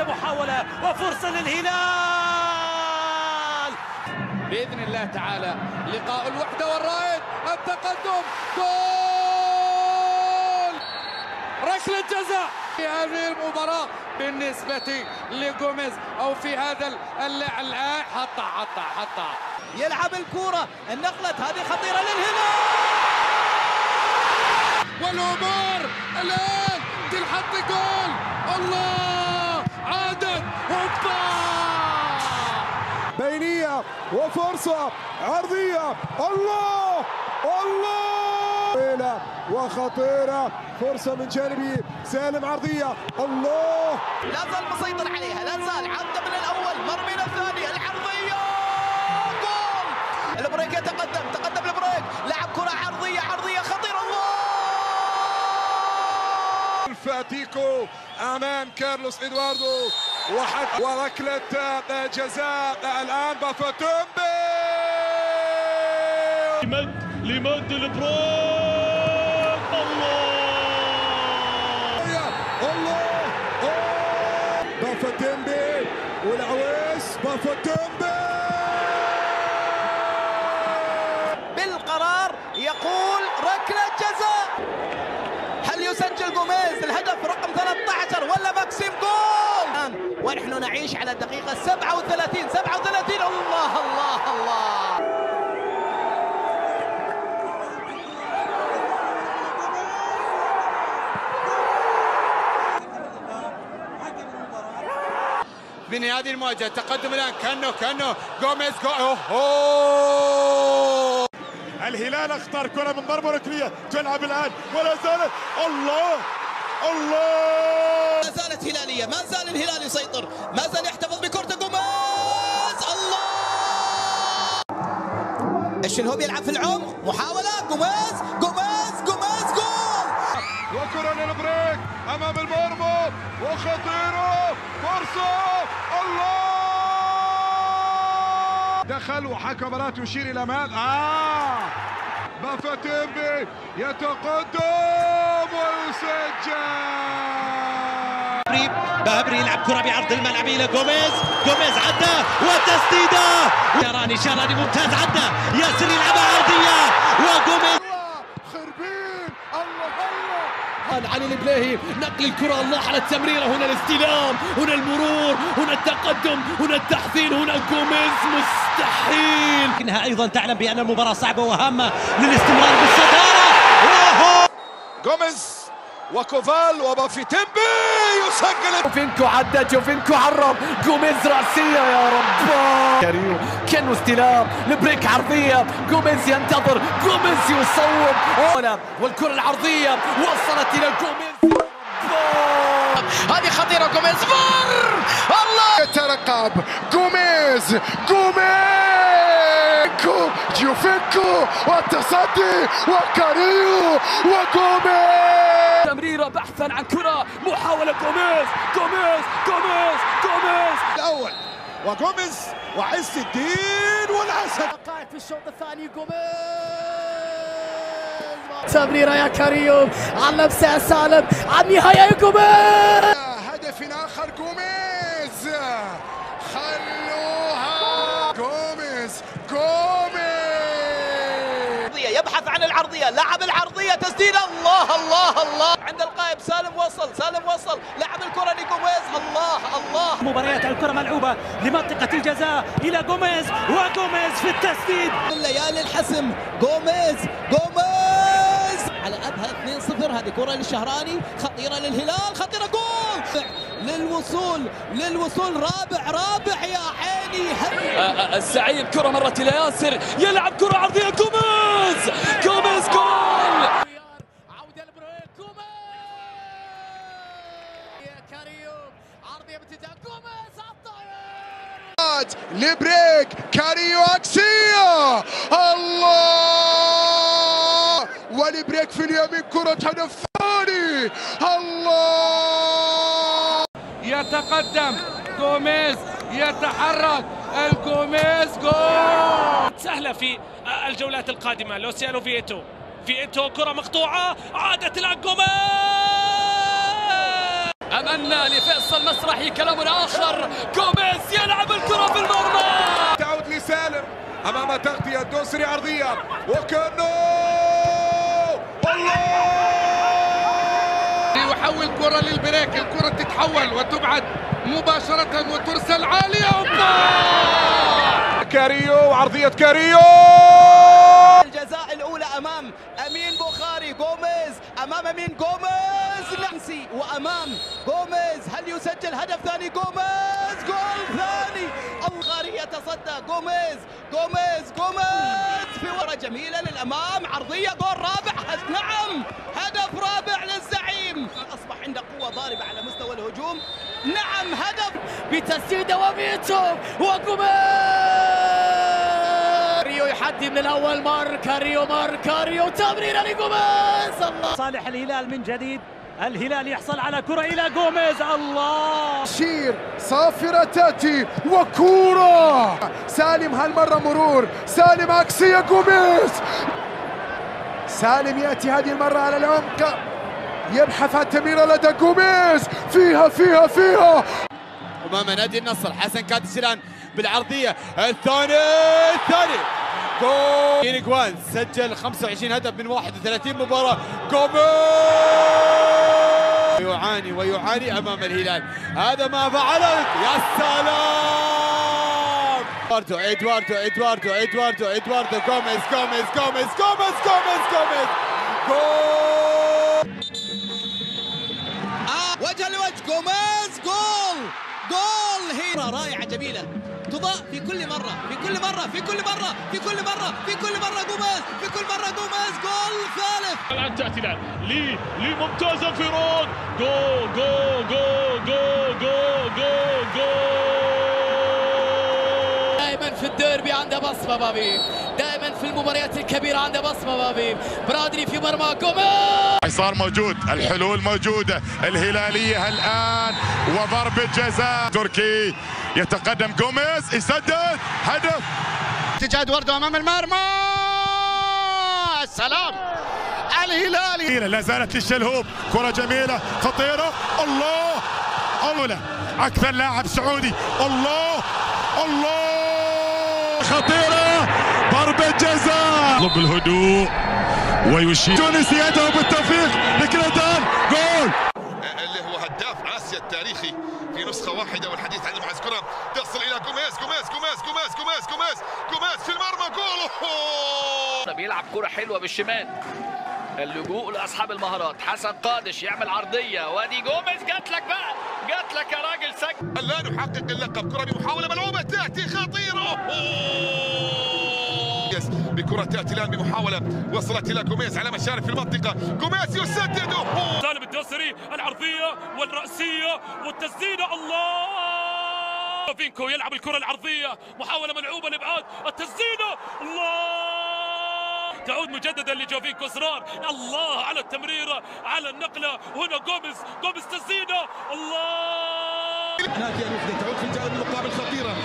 محاولة وفرصة للهلال. بإذن الله تعالى لقاء الوحدة والرائد التقدم جول! ركلة جزاء. في هذه المباراة بالنسبة لجوميز أو في هذا اللاعب حطها حطها حطها. يلعب الكرة النقلة هذه خطيرة للهلال. والأمور الآن تلحق جول. الله! عادت هوبا بينية وفرصة عرضية. الله! الله! وخطيرة. فرصة من جانبي. سالم عرضية. الله! لا زال مسيطر عليها. لا زال عدى من الأول. مرمي الثاني. العرضية! جول! البريك يتقدم. تقدم البريك. لعب كرة عرضية. عرضية خطيرة الله فاتيكو أمام كارلوس إدواردو. وحد وركلة جزاء. الآن بافاتومبي! لمد لمد البروك. الله! الله! بافاتومبي. والعويس بافيتيمبي بالقرار يقول ركلة جزاء هل يسجل جوميز الهدف رقم 13 ولا ماكسيم جول! ونحن نعيش على الدقيقة 37 37 الله الله الله! من هذه المواجهة تقدم الآن كأنه كأنه جوميز جو أوه! الهلال اختار كرة من ضربة ركنية تلعب الآن ولا زالت الله! الله! ما زالت هلالية ما زال الهلال يسيطر. ما زال يحتفظ بكرة جوميز. الله! الشلهوب يلعب في العمق؟ محاولة. جوميز جوميز جوميز جول! وكرة للبريك أمام المرمى وخطيرة فرصة. الله! دخل وحكم مباراة يشير إلى الأمام. آه! بافاتيمبي يتقدم. ويسجل بابري يلعب كرة بعرض الملعب إلى جوميز. جوميز عدى وتسديدة. شاراني شاراني ممتاز عدى. ياسر يلعبها عرضية. وجوميز! خربين! الله الله! علي البليهي نقل الكرة. الله على التمريرة هنا الاستلام هنا المرور هنا التقدم هنا التحسين هنا جوميز مستحيل. لكنها أيضا تعلم بأن المباراة صعبة وهامة للاستمرار بالصدارة. جوميز! وكوفال وبافيتيمبي يسجل جوفينكو عدى جوفينكو عرب جوميز رأسية يا رب كاريو كانوا استلام البريك عرضية. جوميز ينتظر جوميز يصوب. والكرة العرضية وصلت إلى جوميز. هذه خطيرة جوميز فر الله! يترقب. جوميز جوميز! جوفينكو والتصدي وكاريو وجوميز! تمريرة بحثا عن كرة. محاولة جوميز جوميز جوميز جوميز. الأول وجوميز وعز الدين والأسد دقائق في الشوط الثاني جوميز. تمريرة يا كريم. على يا سالم. على النهاية يا جوميز. هدف آخر جوميز. خلوها. جوميز جوميز. يبحث عن العرضية لعب العرضية تسديدة الله الله الله. عند القائم سالم وصل سالم وصل. لعب الكرة لجوميز الله الله. مباريات الكرة ملعوبة لمنطقة الجزاء. إلى جوميز وجوميز في التسديد. ليالي الحسم جوميز جوميز. على أبها 2-0 هذه كرة للشهراني. خطيرة للهلال. خطيرة جول. للوصول للوصول. رابع رابع يا عيني. الزعيم كرة مرت إلى ياسر. يلعب كرة عرضية. جوميز. جوميز جول عودة البريك جوميز يا كريم عرضية باتجاه جوميز على الطاير! لبريك كاريو عكسية! الله! ولبريك في اليمين كرة هدف ثاني! الله! يتقدم جوميز يتحرك الجوميز جول! سهلة في الجولات القادمة. لوسيانو فيتو فيتو كرة مقطوعة. عادت إلى جوميز! أمنا لفيصل مسرحي كلام آخر. جوميز يلعب الكرة في المرمى! تعود لسالم أمام تغطية دوسري عرضية. وكانو! الله يحول كرة للبريك. الكرة تتحول وتبعد مباشرة وترسل عالية. أوبا! كاريو وعرضيه كاريو! الجزاء الأولى أمام أمين بخاري جوميز أمام أمين جوميز لانسي وأمام جوميز هل يسجل هدف ثاني؟ جوميز جول ثاني! البخاري يتصدى جوميز جوميز جوميز في ورا جميلة للأمام عرضية جول رابع. نعم هدف رابع للزعيم. أصبح عنده قوة ضاربة على مستوى الهجوم. نعم هدف! بتسديدة وميتو وجوميز يحدي من الأول مار كاريو مار كاريو تمريرة لجوميز! الله! صالح الهلال من جديد. الهلال يحصل على كرة إلى جوميز. الله! شير صافرة تأتي وكورة! سالم هالمرة مرور؟ سالم عكسية جوميز! سالم يأتي هذه المرة على العمق. يبحث عن تمريرة لدى جوميز. فيها فيها فيها! أمام نادي النصر حسن كادسلان بالعرضية. الثاني الثاني! جول. ينقوان سجل 25 هدف من 31 مباراة. جوميز! يعاني ويعاني أمام الهلال. هذا ما فعله. يا سلام! إدواردو إدواردو إدواردو إدواردو إدواردو. جوميز جوميز جوميز جوميز جوميز جوميز. جول! آه وجه لوجه. جوميز جول! جول هي رائعة جميلة. تضاء في كل مرة في كل مرة في كل مرة في كل مرة في كل مرة جوميز في كل مرة جوميز جول ثالث. الآن تأتي الآن. لي لي ممتاز انفراد جول جول جول جول جول جول جول. دائما في الديربي عنده بصمة بابي. في المباريات الكبيرة عنده بصمة بابي برادلي في مرمى جوميز. صار موجود الحلول موجودة الهلالية الآن وضربة جزاء. تركي يتقدم جوميز يسدد هدف. اتجاه إدواردو أمام المرمى. السلام الهلالي. لا زالت للشلهوب كرة جميلة خطيرة. الله الله أكثر لاعب سعودي. الله الله. خطيرة. ضربة جزاء. يطلب الهدوء ويشير. تونس يدعو بالتوفيق لكريدان جول. اللي هو هداف آسيا التاريخي في نسخة واحدة والحديث عن المعز كرة تصل إلى جوميز جوميز جوميز جوميز جوميز جوميز جوميز في المرمى. جول. بيلعب كرة حلوة بالشمال. اللجوء لأصحاب المهارات. حسن قادش يعمل عرضية. وادي جوميز جات لك بقى. جات لك يا راجل سجل لا نحقق اللقب. كرة بمحاولة ملعوبة. تأتي خطيرة. الكرة تأتي الآن بمحاولة وصلت إلى جوميز على مشارف في المنطقة. جوميز يسدد سالم الدوسري العرضية والرأسية والتسديدة الله! فينكو يلعب الكرة العرضية. محاولة ملعوبة لإبعاد. التسديدة الله! تعود مجددا لجوفينكو اسرار الله! على التمريره على النقلة. هنا جوميز جوميز تسديده. الله! نادي الوحدة تعود في الجانب المقابل خطيرة.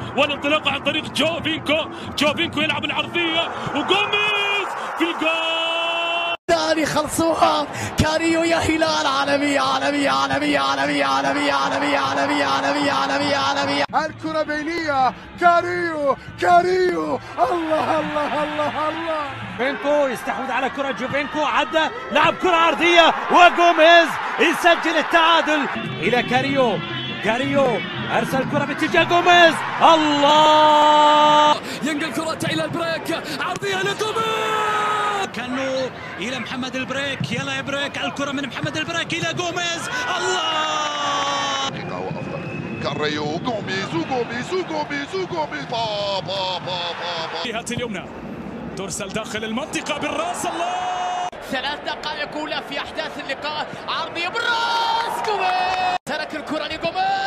مرور والانطلاقه عن طريق جوفينكو جوفينكو يلعب العرضية وجوميز في الجول. ثاني خلصوها كاريو يا هلال. عالمية عالمية عالمية عالمية عالمية عالمية عالمية عالمية عالمية عالمية. الكرة بينية كاريو كاريو. الله الله الله الله. جوفينكو يستحوذ على كرة جوفينكو. عدى لعب كرة عرضية وجوميز يسجل التعادل إلى كاريو. كاريو أرسل كرة باتجاه جوميز. الله! ينقل كرة إلى البريك. عرضية لجوميز! كانو إلى محمد البريك. يلا يا بريك. الكرة من محمد البريك إلى جوميز. الله! دقيقه وافضل كاريو جوميز وجوميز وجوميز وجوميز با با با با با. جهة اليمنى. ترسل داخل المنطقة بالراس. الله! ثلاث دقائق أولى في أحداث اللقاء. عرضية بالراس. جوميز! ترك الكرة لجوميز.